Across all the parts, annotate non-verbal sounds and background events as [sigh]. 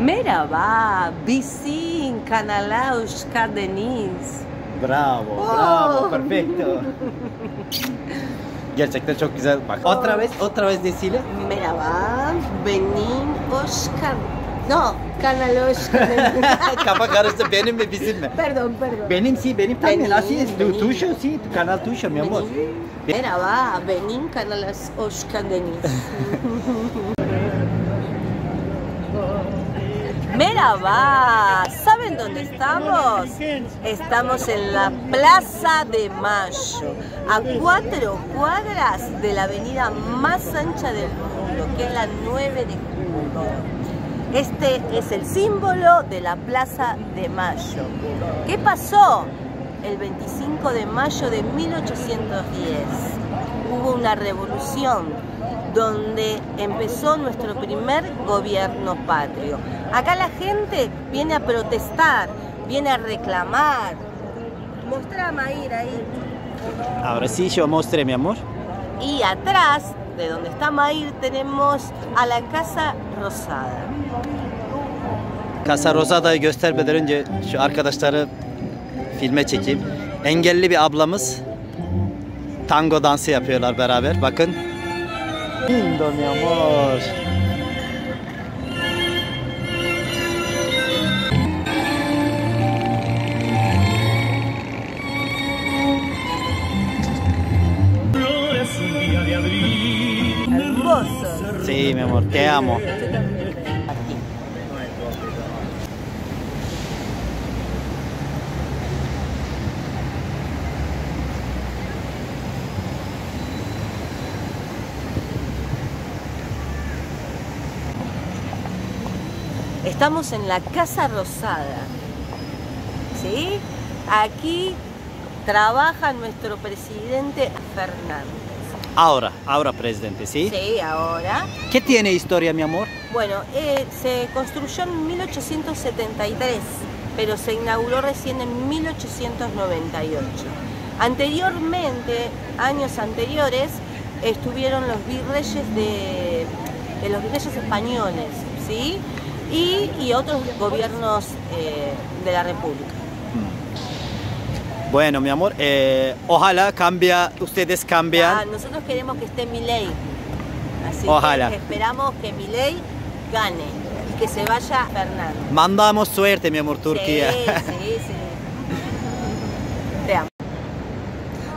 Merhaba, Bisin Kanalaushka Deniz. Bravo, Oh. bravo, perfecto. Gerçekten çok güzel. Bak. Otra vez, otra vez decile. Merhaba, Benim Oshka. No, Kanaloshka Deniz. [laughs] Kafa karıştı benim mi bizim mi? perdón, perdón. Benim sí, benim también. Así es, tu, tuyo sí, tu canal tuyo, mi amor. Benim. Merhaba, Benim Kanaloshka Deniz. [laughs] Merhaba, ¿saben dónde estamos? Estamos en la Plaza de Mayo, a cuatro cuadras de la avenida más ancha del mundo, que es la 9 de julio. Este es el símbolo de la Plaza de Mayo. ¿Qué pasó? El 25 de mayo de 1810 hubo una revolución donde empezó nuestro primer gobierno patrio. Acá la gente viene a protestar, viene a reclamar. Mostrá a Maír ahí. Ahora sí, yo mostré, mi amor. Y atrás, de donde está Maír, tenemos a la Casa Rosada. Casa Rosada'yı göstermeden önce şu arkadaşları filme çekeyim. Engelli bir ablamız tango dansı yapıyorlar beraber. Bakın. Lindo mi amor. Hermoso. Sí, mi amor, te amo. Estamos en la Casa Rosada. ¿Sí? Aquí trabaja nuestro presidente Fernández. Ahora, ahora presidente, ¿sí? Sí, ahora. ¿Qué tiene historia, mi amor? Bueno, eh, se construyó en 1873, pero se inauguró recién en 1898. Anteriormente, años anteriores, estuvieron los virreyes de, de los virreyes españoles, ¿sí? Y, y otros gobiernos eh, de la República. Bueno, mi amor, eh, ojalá cambia, ustedes Ah, cambian. nosotros queremos que esté Milei. Así Ojalá. que esperamos que Milei gane y que se vaya Fernando. Mandamos suerte, mi amor, Turquía. Sí, sí, [laughs] sí. Te amo.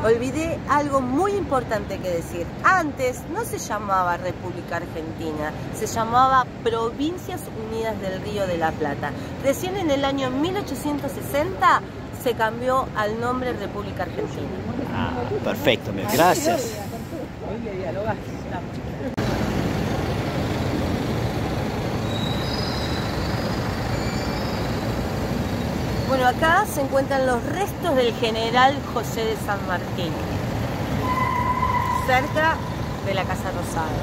Olvidé algo muy importante que decir. Antes no se llamaba República Argentina, se llamaba Provincias Unidas del Río de la Plata. Recién en el año 1860 se cambió al nombre República Argentina. Ah, perfecto. Gracias. Acá se encuentran los restos del general José de San Martín, cerca de la Casa Rosada.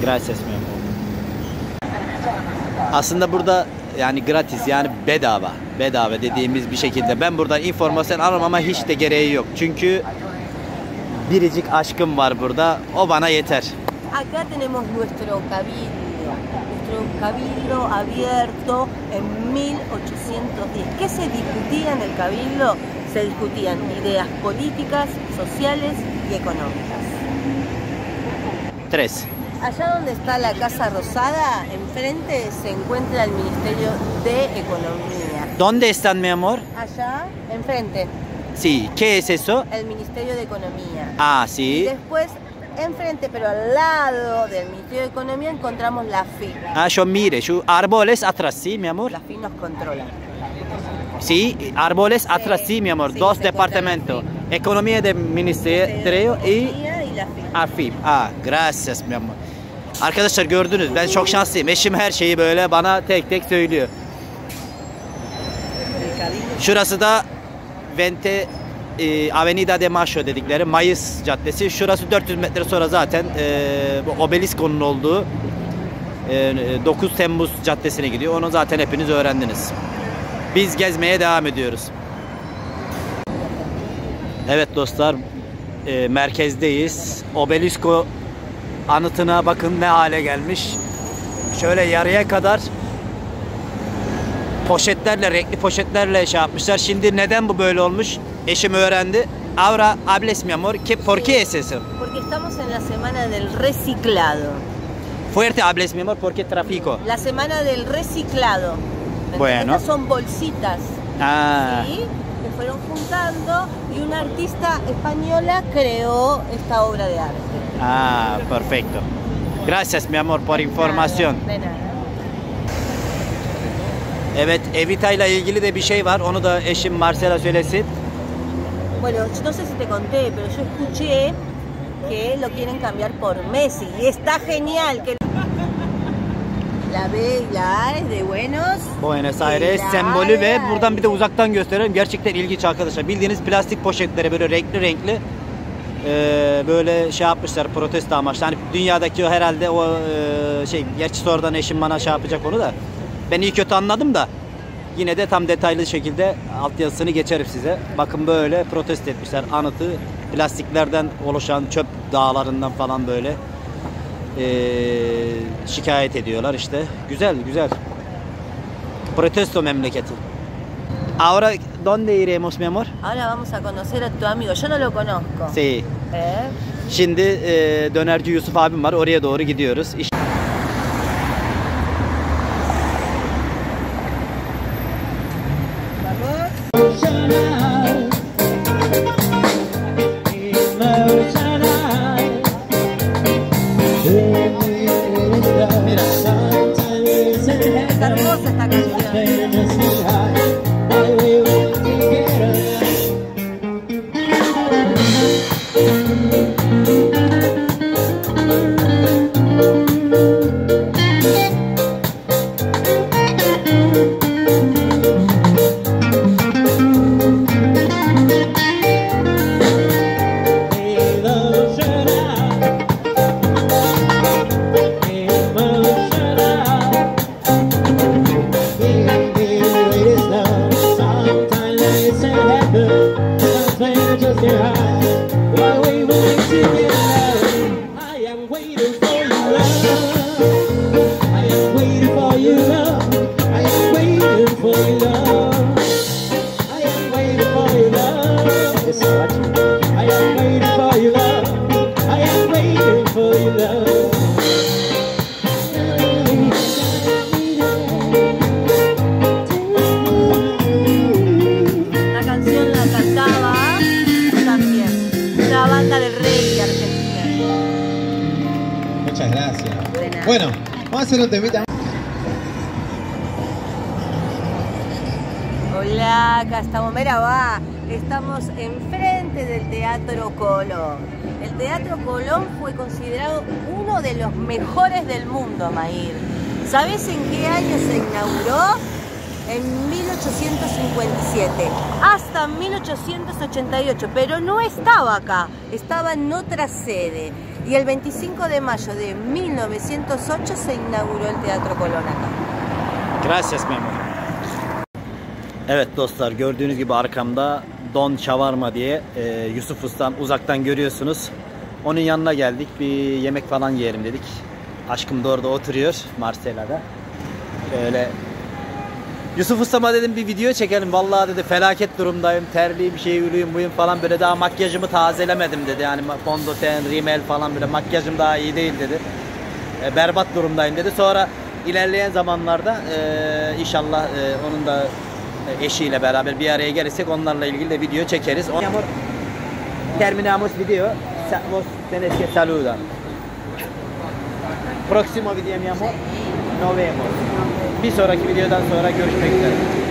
Gracias mi amor. Aslında burada yani gratis yani bedava. Bedava dediğimiz bir şekilde. Ben buradan informasyon alırım ama hiç de gereği yok. Çünkü biricik aşkım var burada. O bana yeter. Acá tenemos nuestro cabildo, nuestro cabildo abierto en 1810. ¿Qué se discutía en el cabildo? Se discutían ideas políticas, sociales y económicas. Tres. Allá donde está la Casa Rosada, enfrente se encuentra el Ministerio de Economía. ¿Dónde están mi amor? Allá, enfrente, Sí. ¿Qué es eso? el Ministerio de Economía. Ah, Y sí. después, enfrente, pero al lado del Ministerio de Economía, encontramos la FI. Ah, şu mire, şu arboles atrás, ¿sí, mi amor? La FI nos controla. Sí, arboles atrás, sí, mi amor. Sí, Dos departamentos. Economía de Ministerio y y la FI. Afif. Ah, gracias mi amor. Arkadaşlar gördünüz ben çok şanslıyım. Eşim her şeyi böyle bana tek tek söylüyor. Şurası da Vente e, Avenida de Mayo dedikleri Mayıs Caddesi. Şurası 400 metre sonra zaten e, bu obelisko'nun olduğu e, 9 Temmuz Caddesi'ne gidiyor. Onu zaten hepiniz öğrendiniz. Biz gezmeye devam ediyoruz. Evet dostlar e, merkezdeyiz. Obelisko anıtına bakın ne hale gelmiş. şöyle yarıya kadar poşetlerle, renkli poşetlerle şey yapmışlar. Şimdi neden bu böyle olmuş? Eşim öğrendi. Ahora hables mi amor. ¿Qué, ¿Por qué es eso? Porque estamos en la semana del reciclado. Fuerte hables mi amor porque tráfico. La semana del reciclado. Bueno. Estas son bolsitas Ah, ¿sí? que fueron juntando y una artista española creó esta obra de arte. ah, perfecto. Gracias mi amor por información. De nada. Evet Evita ile ilgili de bir şey var. Onu da eşim Marcela söylesin. Bueno, yo no sé si te conté, pero yo escuché que lo quieren cambiar por Messi y está genial que la B y la A es de Buenos. Buenos Aires la sembolü ve buradan bir de uzaktan gösterelim. Gerçekten ilginç arkadaşlar. Bildiğiniz plastik poşetleri böyle renkli renkli eee, böyle şey yapmışlar protesto amaçlı. Hani dünyadaki o herhalde o eee, şey gerçi sonradan eşim bana şey yapacak onu da. Ben iyi kötü anladım da yine de tam detaylı şekilde altyazısını geçerim size. Bakın böyle protesto etmişler. Anıtı plastiklerden oluşan çöp dağlarından falan böyle eee, şikayet ediyorlar işte. Güzel güzel. Protesto memleketi. Ahora, ¿dónde iremos mi amor? Ahora vamos a conocer a tu amigo. Yo no lo conozco. Sí. ¿Eh? Şimdi e, dönerci Yusuf abim var. Oraya doğru gidiyoruz. İş- I can stay in the sky. just your eyes we. I am waiting for your love. I am waiting for your love. I am waiting for love. I am waiting for love. I am waiting for love. I am waiting for love. Gracias. Bueno, vamos a hacer un temita. Hola, acá estamos, mira va, estamos enfrente del Teatro Colón. El Teatro Colón fue considerado uno de los mejores del mundo, Maír. ¿Sabes en qué año se inauguró? En 1857, hasta 1888, pero no estaba acá, estaba en otra sede. Y el 25 de mayo de 1908 se inauguró el Teatro Colón acá. Gracias memur. Evet dostlar gördüğünüz gibi arkamda Don Shawarma diye e, Yusuf Usta'm uzaktan görüyorsunuz. Onun yanına geldik bir yemek falan yiyelim dedik. Aşkım da orada oturuyor Marcela'da. Şöyle Yusuf Usta'ma dedim bir video çekelim. Vallahi dedi felaket durumdayım. Terliyim, şey ülüyüm, buyum falan böyle daha makyajımı tazelemedim dedi. Yani fondöten, rimel falan böyle makyajım daha iyi değil dedi. E, berbat durumdayım dedi. Sonra ilerleyen zamanlarda e, inşallah e, onun da eşiyle beraber bir araya gelirsek onlarla ilgili de video çekeriz. Terminamos video. Vos tenés que saludar. Próximo video mi amor. Vemos. Bir sonraki videodan sonra görüşmek üzere.